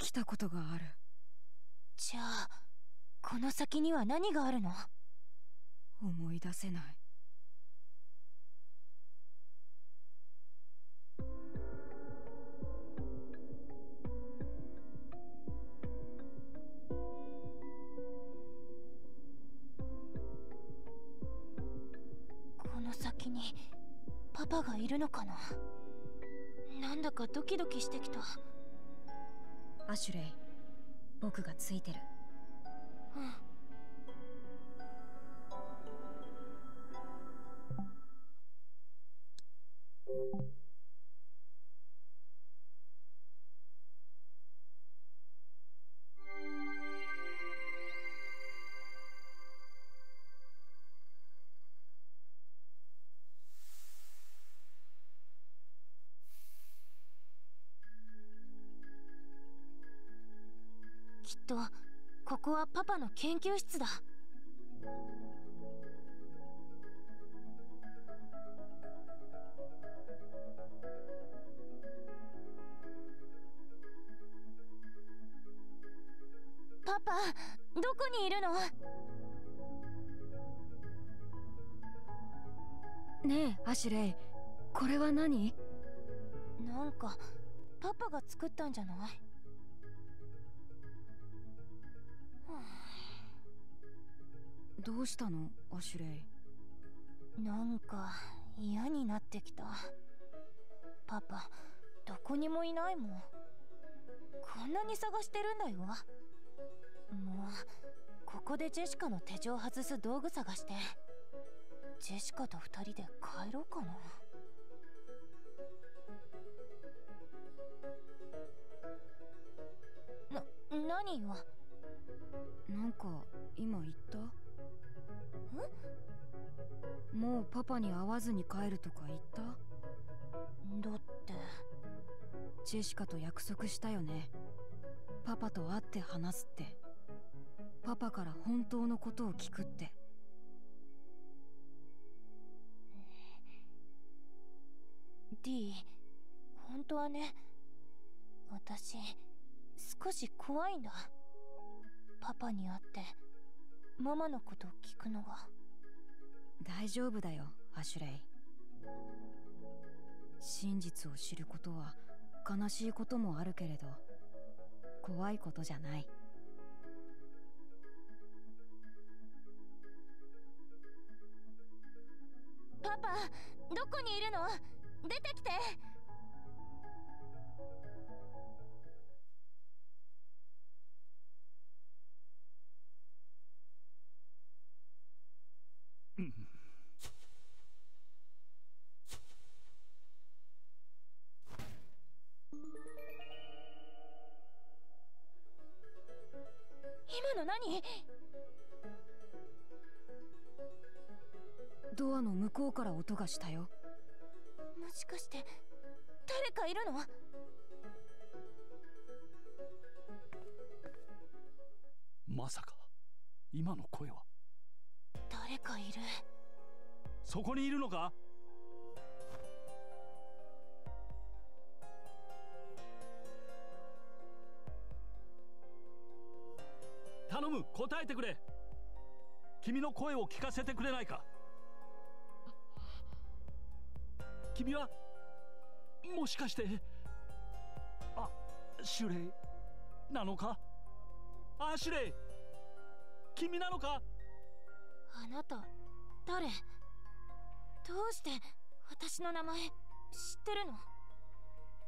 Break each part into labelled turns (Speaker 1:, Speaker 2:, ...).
Speaker 1: 来たことがある。
Speaker 2: じゃあこの先には何があるの？
Speaker 1: 思い出せない。
Speaker 2: この先にパパがいるのかな？なんだかドキドキしてきた
Speaker 1: アシュレイ僕がついてる。
Speaker 2: うん。とここはパパの研究室だ。パパどこにいるの？
Speaker 1: ねえアシュレイ。これは何？
Speaker 2: なんかパパが作ったんじゃない？
Speaker 1: どうしたの？アシュレイ。
Speaker 2: なんか嫌になってきた。パパどこにもいないもん。こんなに探してるんだよ。もうここでジェシカの手錠外す道具探して。ジェシカと二人で帰ろうかな。な何よ？
Speaker 1: なんか今言った？もうパパに会わずに帰るとか言った？
Speaker 2: だって
Speaker 1: ジェシカと約束したよね。パパと会って話すって。パパから本当のことを聞くって。
Speaker 2: D 本当はね私少し怖いんだ。パパに会ってママのことを聞くのが
Speaker 1: 大丈夫だよアシュレイ。真実を知ることは悲しいこともあるけれど怖いことじゃない。したよ。
Speaker 2: もしかして誰かいるの？
Speaker 3: まさか今の声は。
Speaker 2: 誰かいる？
Speaker 3: そこにいるのか？頼む答えてくれ。君の声を聞かせてくれないか？君はもしかしてあシュレイなのか？アシュレイ君なのか？
Speaker 2: あなた誰？どうして私の名前知ってるの？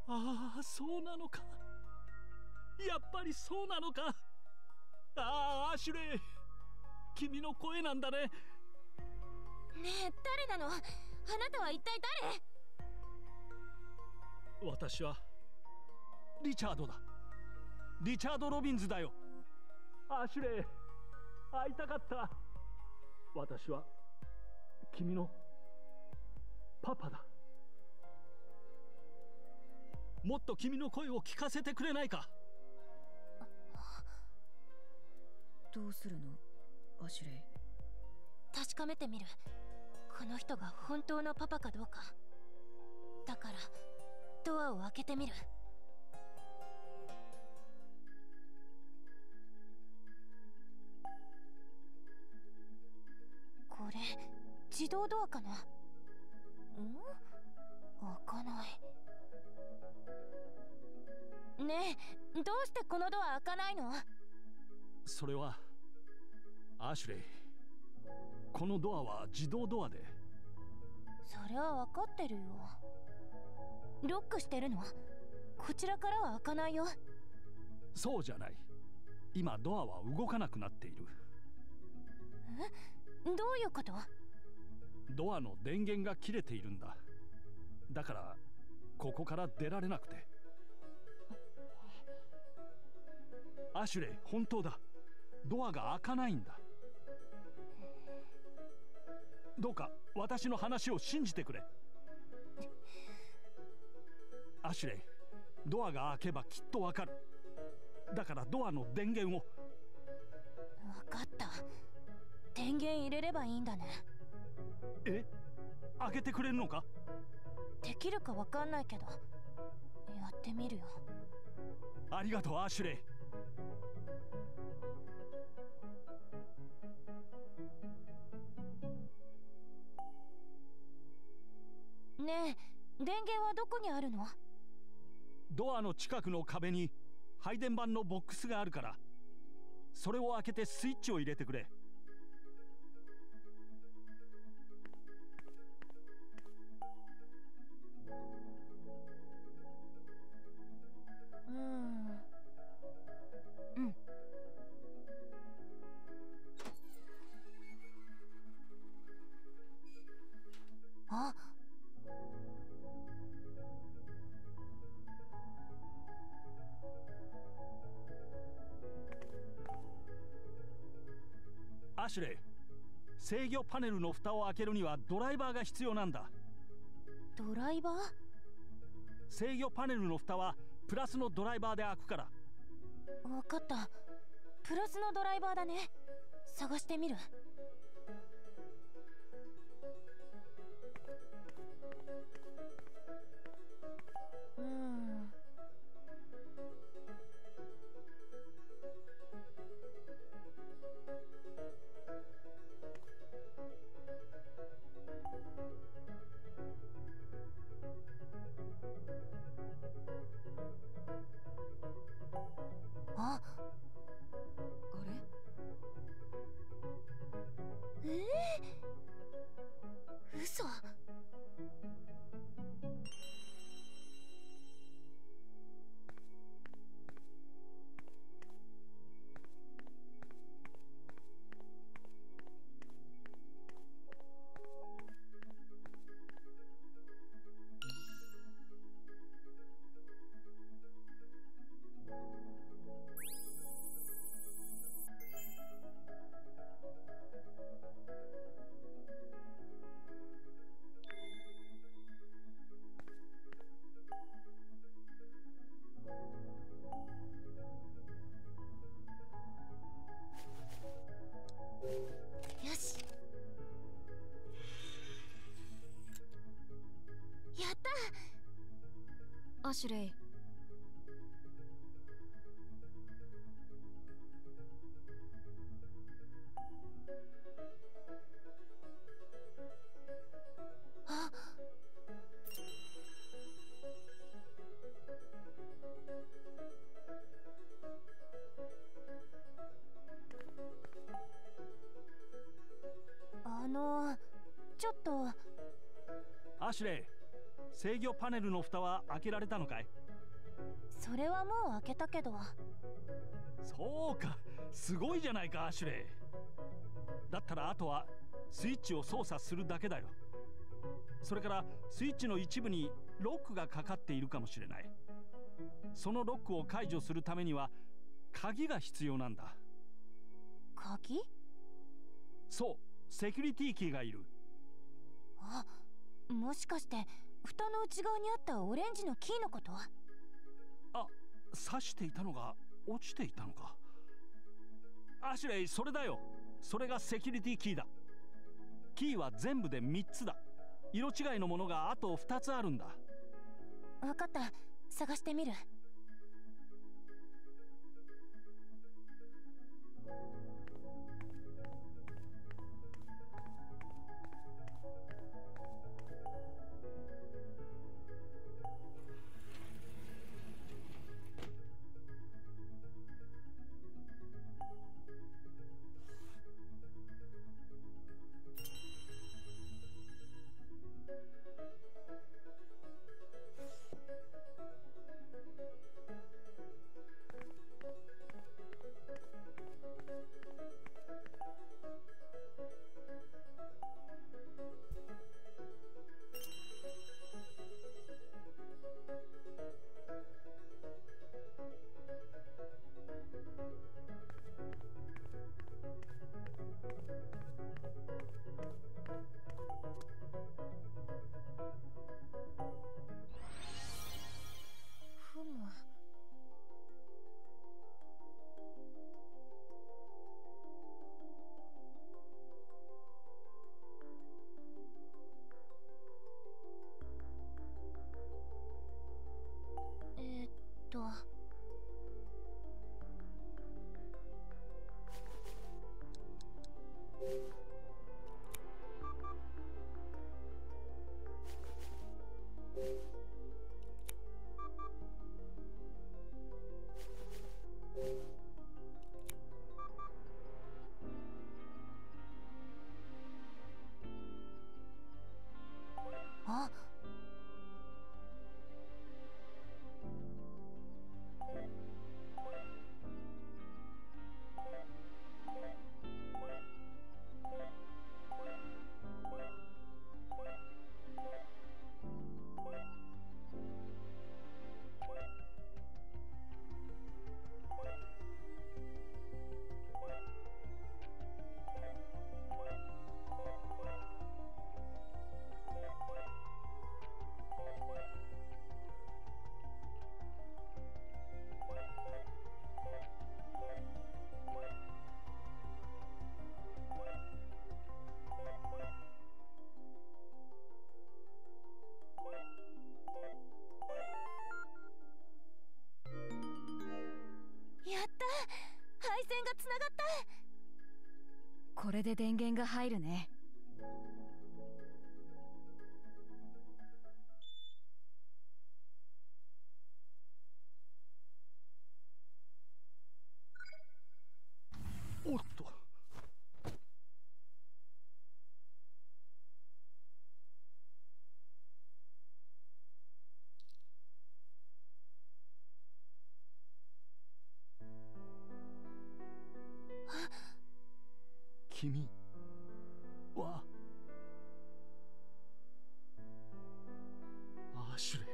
Speaker 3: ああそうなのか？やっぱりそうなのか？ああアシュレイ君の声なんだね。
Speaker 2: ねえ誰なの？あなたは一体誰？
Speaker 3: 私はリチャードだ。リチャード・ロビンズだよ。アシュレイ会いたかった。私は君のパパだ。もっと君の声を聞かせてくれないか。
Speaker 1: どうするの？アシュレ。イ
Speaker 2: 確かめてみる。この人が本当のパパかどうか。だからドアを開けてみる。これ自動ドアかな？ん？開かない。ねえどうしてこのドア開かないの？
Speaker 3: それはアシュレイ。このドアは自動ドアで。
Speaker 2: それは分かってるよロックしてるの？こちらからは開かないよ。
Speaker 3: そうじゃない。今ドアは動かなくなっている。
Speaker 2: え？どういうこと？
Speaker 3: ドアの電源が切れているんだ。だからここから出られなくて。アシュレイ本当だ。ドアが開かないんだ。どうか私の話を信じてくれアシュレイドアが開けばきっとわかる。だからドアの電源を。
Speaker 2: 分かった。電源入れればいいんだね。
Speaker 3: え？開けてくれるのか？
Speaker 2: できるかわかんないけど。やってみるよ。
Speaker 3: ありがとうアシュレイ。
Speaker 2: ねえ電源はどこにあるの？
Speaker 3: ドアの近くの壁に配電盤のボックスがあるからそれを開けてスイッチを入れてくれ。
Speaker 2: うん。
Speaker 3: アシュレイ制御パネルの蓋を開けるにはドライバーが必要なんだ。
Speaker 2: ドライバー？
Speaker 3: 制御パネルの蓋はプラスのドライバーで開くから。
Speaker 2: わかった。プラスのドライバーだね。探してみる
Speaker 1: シュレイ
Speaker 3: 制御パネルの蓋は開けられたのかい？
Speaker 2: それはもう開けたけど。
Speaker 3: そうか。すごいじゃないかアシュレイ。だったらあとはスイッチを操作するだけだよ。それからスイッチの一部にロックがかかっているかもしれない。そのロックを解除するためには鍵が必要なんだ。
Speaker 2: 鍵？
Speaker 3: そうセキュリティキーがいる。
Speaker 2: あもしかして蓋の内側にあったオレンジのキーのこと？
Speaker 3: あ刺していたのが落ちていたのか。アシュレイそれだよ。それがセキュリティキーだ。キーは全部で3つだ。色違いのものがあと2つあるんだ。
Speaker 2: 分かった。探してみる
Speaker 1: これで電源が入るね。
Speaker 3: 君はアシュレイ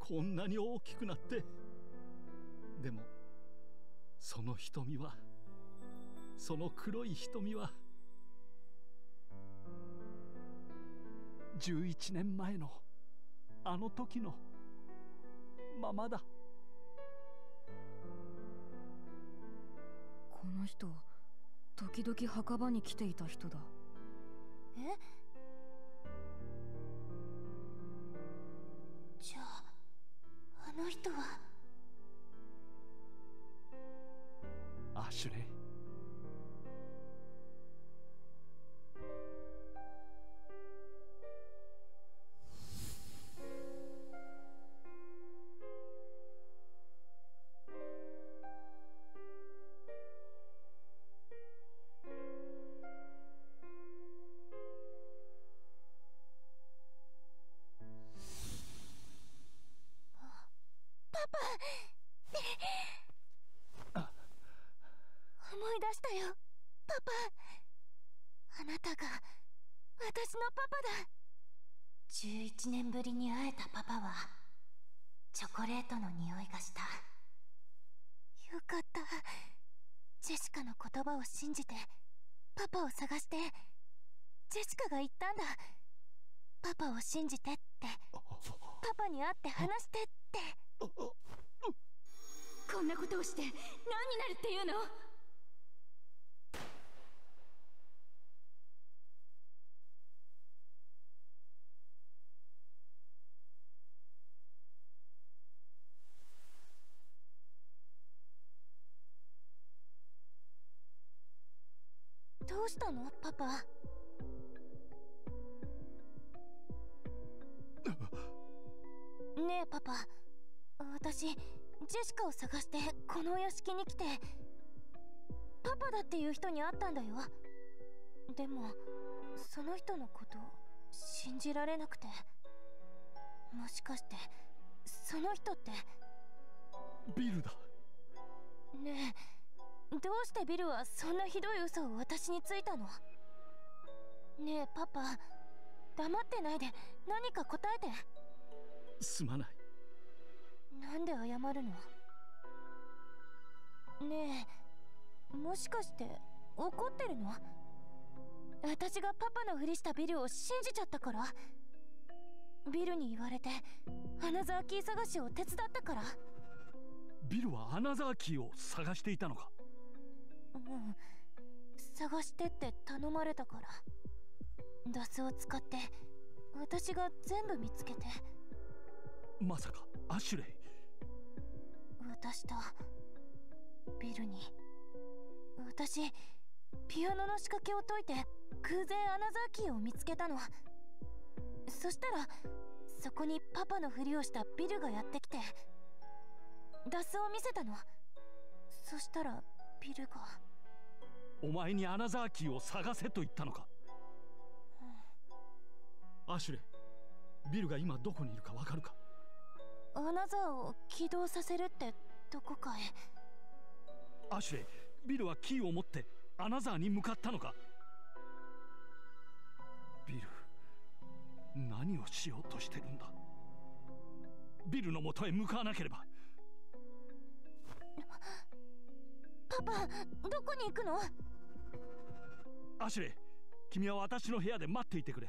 Speaker 3: こんなに大きくなってでもその瞳はその黒い瞳は11年前のあの時のままだ。
Speaker 1: この人時々墓場に来ていた人だ。
Speaker 2: え？じゃああの人は？
Speaker 3: アシュレ。イ
Speaker 2: 11年ぶりに会えたパパはチョコレートの匂いがした。よかった。ジェシカの言葉を信じてパパを探してジェシカが言ったんだ。パパを信じてって。パパに会って話してって。
Speaker 4: こんなことをして何になるっていうの？
Speaker 2: したの？パパ。ねえパパ。私ジェシカを探してこのお屋敷に来て。パパだっていう人に会ったんだよ。でもその人のこと信じられなくて。もしかしてその人って。
Speaker 3: ビルだ。
Speaker 2: ねえどうしてビルはそんなひどい嘘を私についたの？ねえパパ黙ってないで何か答えて。
Speaker 3: すまない。
Speaker 2: なんで謝るの？ねえもしかして怒ってるの？私がパパのふりしたビルを信じちゃったから。ビルに言われてアナザーキー探しを手伝ったから。
Speaker 3: ビルはアナザーキーを探していたのか？
Speaker 2: うん。探してって頼まれたから。ダスを使って私が全部見つけて。
Speaker 3: まさかアシュレイ。
Speaker 2: 私とビルに。私ピアノの仕掛けを解いて空前アナザーキーを見つけたの。そしたらそこにパパのふりをしたビルがやってきてダスを見せたの。そしたらビルが
Speaker 3: お前にアナザーキーを探せと言ったのか、アシュレイビルが今どこにいるかわかるか？
Speaker 2: アナザーを起動させるってどこかへ。
Speaker 3: アシュレイビルはキーを持ってアナザーに向かったのか？ビル何をしようとしてるんだ？ビルの元へ向かわなければ。
Speaker 2: パパどこに行くの？
Speaker 3: アシュレイ君は私の部屋で待っていてくれ。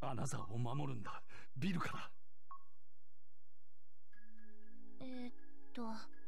Speaker 3: アナザーを守るんだ。ビルから。
Speaker 2: えー、っと。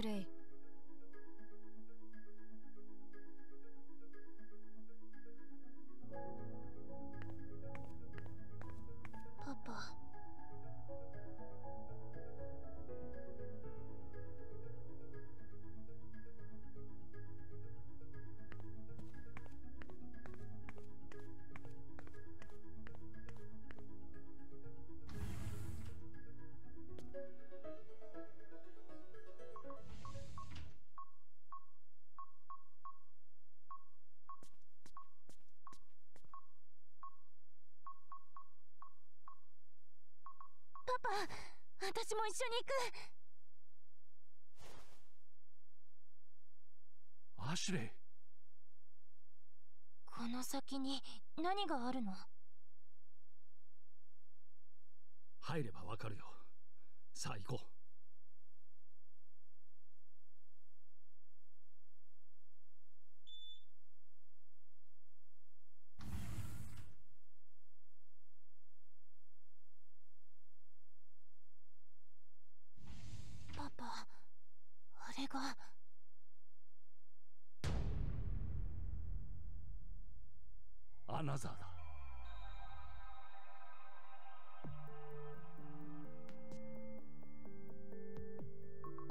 Speaker 2: あ私も一緒に行く。
Speaker 3: アシュレイ。
Speaker 2: この先に何があるの？
Speaker 3: 入ればわかるよ。さあ行こう。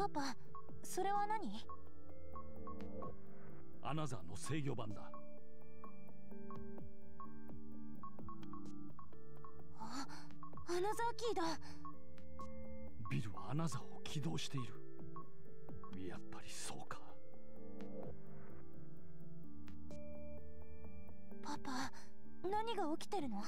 Speaker 2: パパそれは何？
Speaker 3: アナザーの制御盤だ。
Speaker 2: あアナザーキーだ。
Speaker 3: ビルはアナザーを起動している。やっぱりそうか。
Speaker 2: パパ何が起きてるの？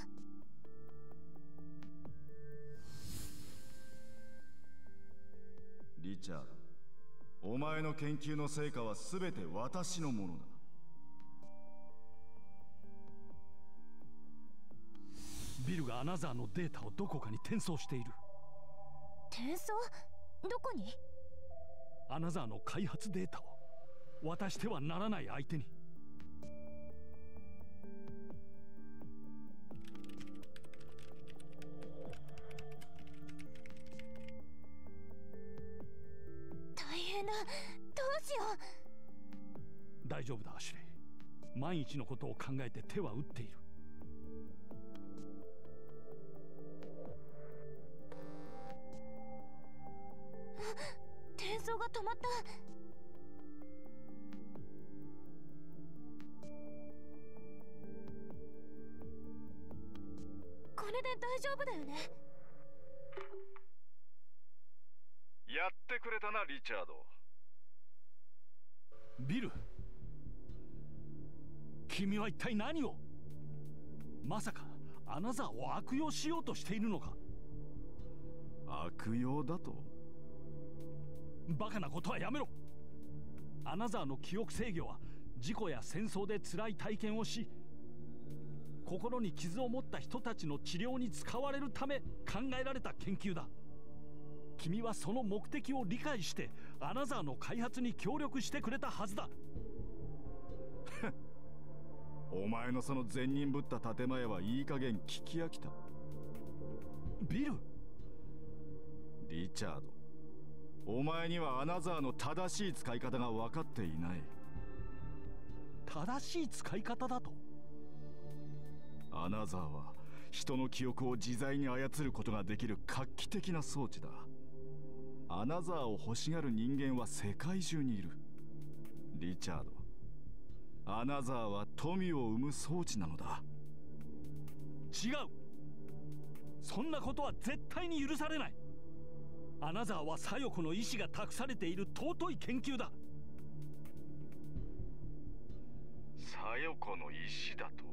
Speaker 5: チャードお前の研究の成果は全て私のものだ
Speaker 3: ビルがアナザーのデータをどこかに転送している。
Speaker 2: 転送？どこに？
Speaker 3: アナザーの開発データを渡してはならない相手に
Speaker 2: 大変だどうしよう。
Speaker 3: 大丈夫だアシュレ。イ万一のことを考えて手は打っている。
Speaker 2: 転送が止まった。これで大丈夫だよね。
Speaker 5: やってくれたなリチャード
Speaker 3: ビル。君は一体何を？まさかアナザーを悪用しようとしているのか？
Speaker 5: 悪用だと？
Speaker 3: バカなことはやめろ。アナザーの記憶制御は事故や戦争で辛い体験をし心に傷を持った人たちの治療に使われるため考えられた研究だ君はその目的を理解してアナザーの開発に協力してくれたはずだ。
Speaker 5: お前のその善人ぶった建前はいい加減聞き飽きた。
Speaker 3: ビル？
Speaker 5: リチャード。お前にはアナザーの正しい使い方が分かっていない。
Speaker 3: 正しい使い方だと？
Speaker 5: アナザーは人の記憶を自在に操ることができる画期的な装置だアナザーを欲しがる人間は世界中にいる。リチャード。アナザーは富を生む装置なのだ。
Speaker 3: 違う。そんなことは絶対に許されない。アナザーは左翼の意志が託されている尊い研究だ。
Speaker 5: 左翼の意志だと？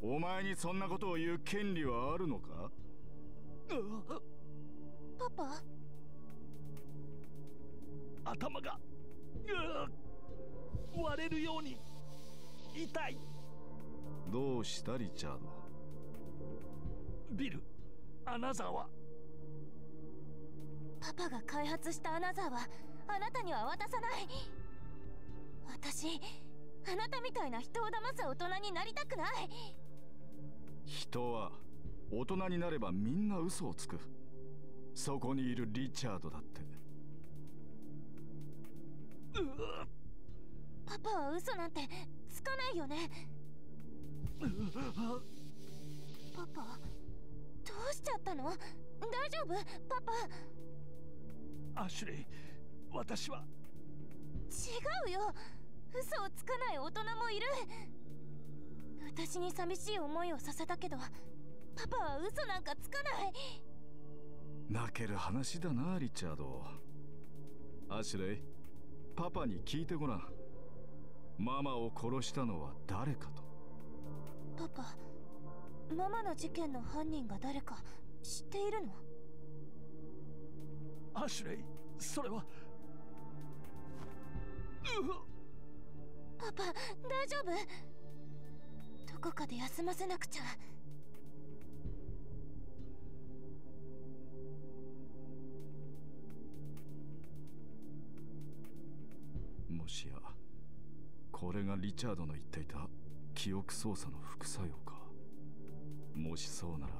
Speaker 5: お前にそんなことを言う権利はあるのか？
Speaker 2: パパ？
Speaker 3: 頭が割れるように痛い。
Speaker 5: どうしたリチャード？
Speaker 3: ビルアナザーは。
Speaker 2: パパが開発したアナザーはあなたには渡さない。私あなたみたいな人を騙す大人になりたくない。
Speaker 5: 人は大人になればみんな嘘をつくそこにいるリチャードだって。
Speaker 2: パパは嘘なんてつかないよね。パパどうしちゃったの？大丈夫？パパ。
Speaker 3: アシュレイ私は。
Speaker 2: 違うよ。嘘をつかない大人もいる。私に寂しい思いをさせたけどパパは嘘なんかつかない
Speaker 5: 泣ける話だなリチャード。アシュレイパパに聞いてごらん。ママを殺したのは誰かと。
Speaker 2: パパママの事件の犯人が誰か知っているの？
Speaker 3: アシュレイそれは。
Speaker 2: パパ大丈夫？どこかで休ませなくちゃ
Speaker 5: もしやこれがリチャードの言っていた記憶操作の副作用か。もしそうなら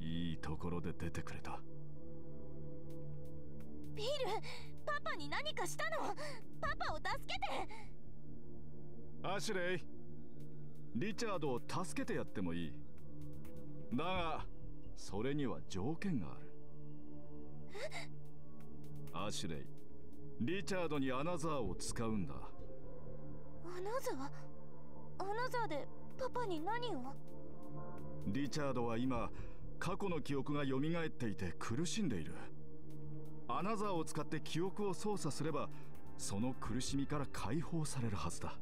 Speaker 5: いいところで出てくれた。
Speaker 2: ビルパパに何かしたの？パパを助けて！
Speaker 5: アシュレイリチャードを助けてやってもいい。だがそれには条件がある。アシュレイリチャードにアナザーを使うんだ。
Speaker 2: アナザー？アナザーでパパに何を？
Speaker 5: リチャードは今過去の記憶が蘇っていて苦しんでいる。アナザーを使って記憶を操作すればその苦しみから解放されるはずだ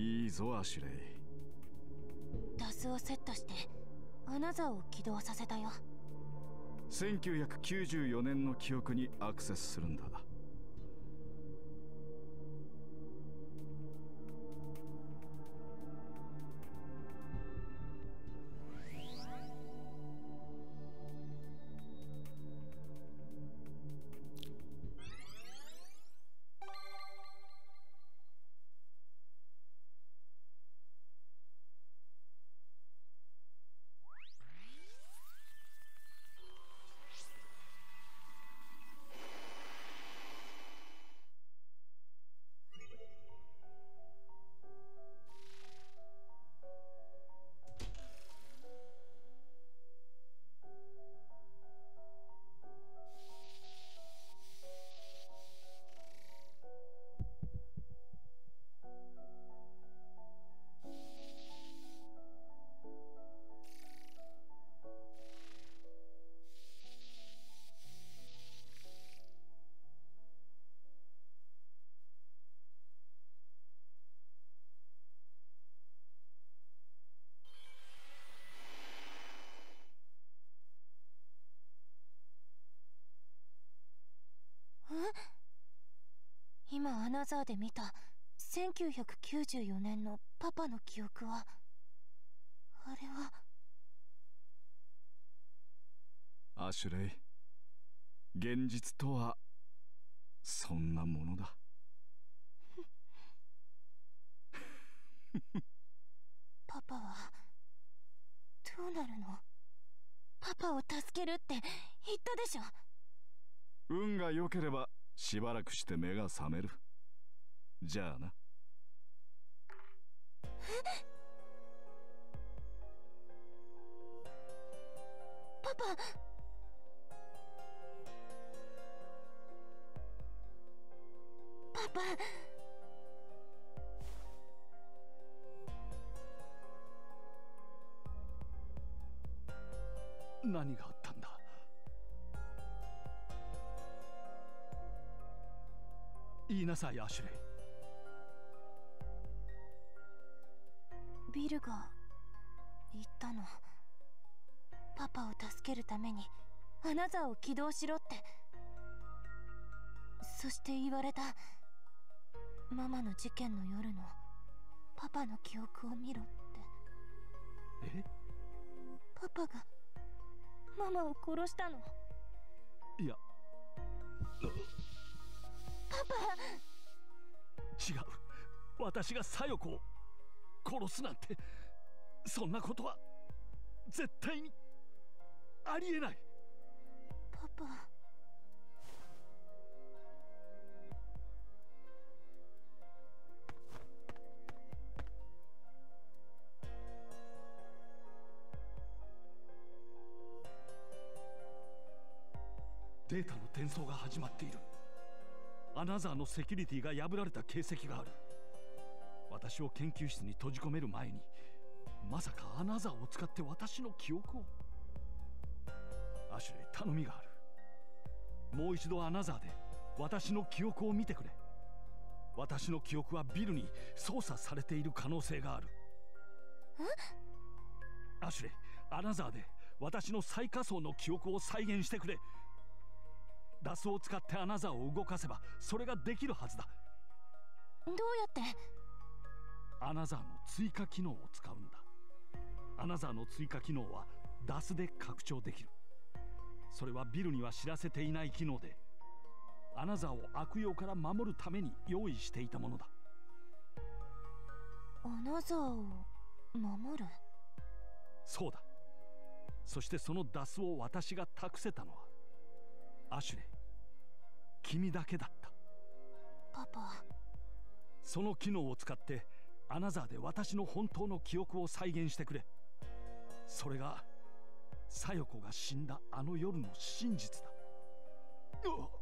Speaker 5: いいぞアシュレイ。
Speaker 2: ダスをセットしてアナザーを起動させたよ。
Speaker 5: 1994年の記憶にアクセスするんだ
Speaker 2: 今アナザーで見た1994年のパパの記憶はあれは。
Speaker 5: アシュレイ現実とはそんなものだ。
Speaker 2: パパはどうなるの？パパを助けるって言ったでしょ？
Speaker 5: 運が良ければしばらくして目が覚める。じゃあな。
Speaker 2: パパ。パパ。
Speaker 3: 何が言いなさいアシュレ。イ
Speaker 2: ビルが言ったの。パパを助けるためにアナザーを起動しろって。そして言われたママの事件の夜のパパの記憶を見ろって。
Speaker 3: え？
Speaker 2: パパがママを殺したの。
Speaker 3: いや違う。私が小夜子を殺すなんて。そんなことは絶対にありえない。
Speaker 2: パパ。
Speaker 3: データの転送が始まっているアナザーのセキュリティが破られた形跡がある。私を研究室に閉じ込める前にまさかアナザーを使って私の記憶を。アシュレイ頼みがある。もう一度アナザーで私の記憶を見てくれ。私の記憶はビルに操作されている可能性がある。アシュレイアナザーで私の最下層の記憶を再現してくれ。ダスを使ってアナザーを動かせばそれができるはずだ。
Speaker 2: どうやって？
Speaker 3: アナザーの追加機能を使うんだ。アナザーの追加機能はダスで拡張できる。それはビルには知らせていない機能でアナザーを悪用から守るために用意していたものだ。
Speaker 2: アナザーを守る？
Speaker 3: そうだ。そしてそのダスを私が託せたのはアシュレ。イ君だけだった。
Speaker 2: パパ。
Speaker 3: その機能を使ってアナザーで私の本当の記憶を再現してくれ。それが小夜子が死んだあの夜の真実だ。うっ